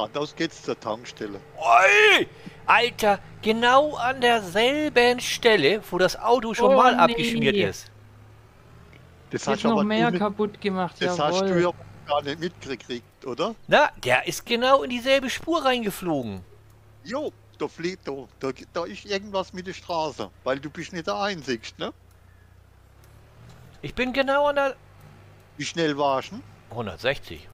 geradeaus geht's zur Tankstelle. Oi! Alter, genau an derselben Stelle, wo das Auto schon Oh, mal nee. abgeschmiert ist. Das hat hast noch mehr kaputt gemacht, Das hast du ja gar nicht mitgekriegt, oder? Na, der ist genau in dieselbe Spur reingeflogen. Jo, da fliegt da, da, da ist irgendwas mit der Straße, weil du bist nicht der Einzige, ne? Ich bin genau an der Wie schnell warst du? 160.